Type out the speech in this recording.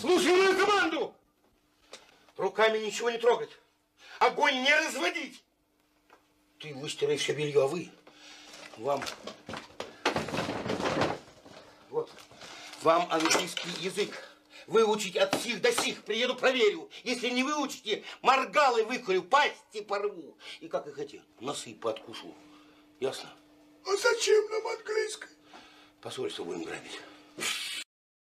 Слушай мою команду! Руками ничего не трогать. Огонь не разводить. Ты выстирай все белье, а вы, вам, вот, вам английский язык. Выучить от сих до сих, приеду проверю. Если не выучите, моргалы выкурю, пасти порву. И как и хотел, носы подкушу. Ясно? А зачем нам английский? Посольство будем грабить.